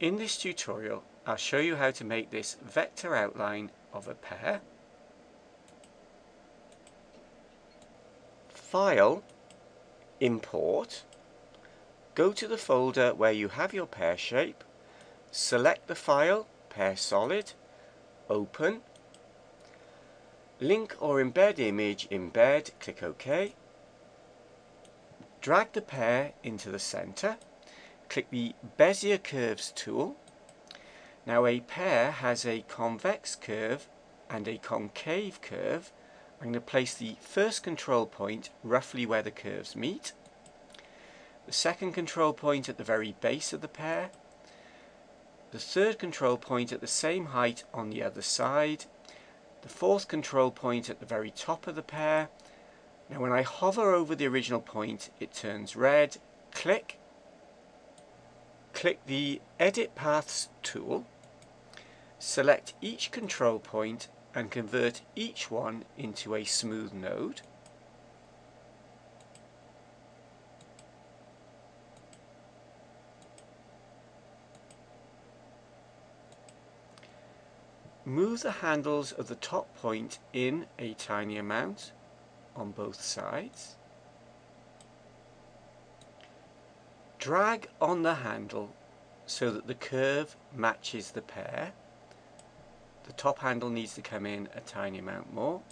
In this tutorial I'll show you how to make this vector outline of a pear, File, Import, go to the folder where you have your pear shape, select the file, Pear Solid, Open, Link or Embed Image, Embed, click OK, drag the pear into the center, click the Bezier Curves tool. Now a pear has a convex curve and a concave curve. I'm going to place the first control point roughly where the curves meet. The second control point at the very base of the pear, The third control point at the same height on the other side. The fourth control point at the very top of the pear. Now when I hover over the original point it turns red. Click click the Edit Paths tool, select each control point and convert each one into a smooth node. Move the handles of the top point in a tiny amount on both sides. Drag on the handle so that the curve matches the pear. The top handle needs to come in a tiny amount more.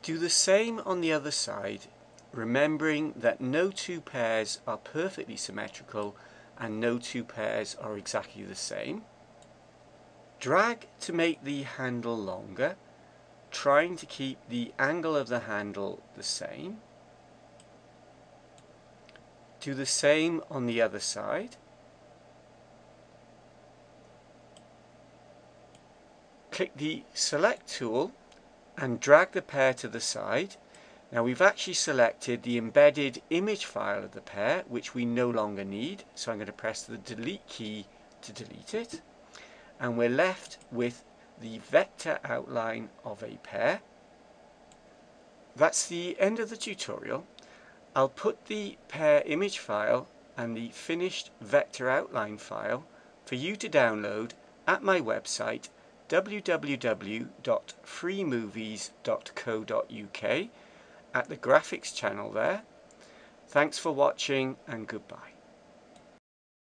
Do the same on the other side, remembering that no two pears are perfectly symmetrical and no two pears are exactly the same. Drag to make the handle longer, trying to keep the angle of the handle the same. Do the same on the other side. Click the select tool and drag the pear to the side. Now we've actually selected the embedded image file of the pear, which we no longer need so I'm going to press the delete key to delete it and we're left with the vector outline of a pear. That's the end of the tutorial. I'll put the pear image file and the finished vector outline file for you to download at my website www.freemovies.co.uk at the graphics channel there. Thanks for watching and goodbye.